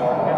All